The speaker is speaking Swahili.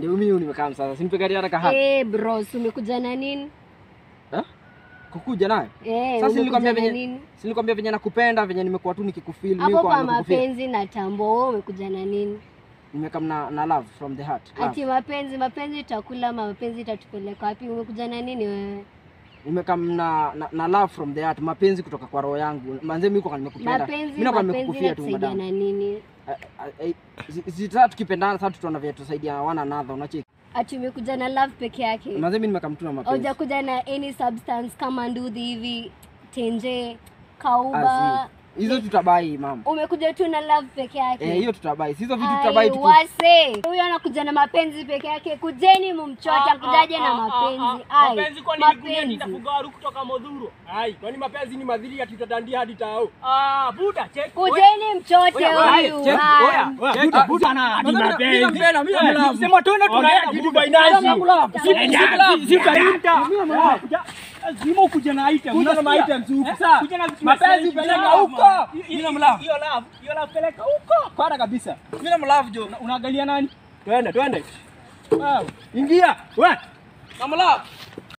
Ndio mimi nimekaa sasa. Sinipe gari hata kahati. Eh, bro, umekuja na nini? Eh? Kukuja naye. Eh, Sasa nilikwambia venye nini? si nilikwambia venye nakupenda, venye nimekuwa tu nikikufeel, mimi kwa kwa mapenzi na tambo, wewe umekuja na nini? Nimekam na, na love from the heart. Love. Ati mapenzi, mapenzi itakula ama mapenzi itatupeleka wapi? Umekuja na nini wewe? Nimekam na, na, na love from the heart, mapenzi kutoka kwa roho yangu. Manze mimi kwa nimekupenda. Mimi nakuwa mapenzi nimekukufia tu madam. Mapenzi na nini? Sasa tukipendana sasa tutaona vile tusaidia one another, unacheki. Ati umekuja na love peke yake? Manze mimi nimekam tu na mapenzi. Hujakuja na any substance kama nduthi hivi, tenje, kauba. Azi. Hizo tutabai mama. Umekuja tu na love peke yake? Eh, hiyo tutabai. Si hizo vitu tutabai tu. wase huyo anakuja na mapenzi peke yake, kujeni mumchote, akujaje na mapenzi? Ai, Mapenzi kwa nini mapenzi nitafuga waru kutoka modhuru? Ai, kwani mapenzi ni madhili ya tutadandia hadi tao? Ah, buda check. kujeni mchote huyu. Oya, buda buda na hadi Mimi mapenzi. nampenda, mimi namlove. Sema tuende tunaenda kitu bainaji. Lazima ukuje na item. Kuja na items huku, Eh, sawa. kuja na Mapenzi peleka huko. Mimi namlove. Hiyo love, hiyo love peleka huko. Kwana kabisa. Mimi namlove jo. Una- Unaangalia nani? Twende, twende. Wow. Ingia. We. Namlove.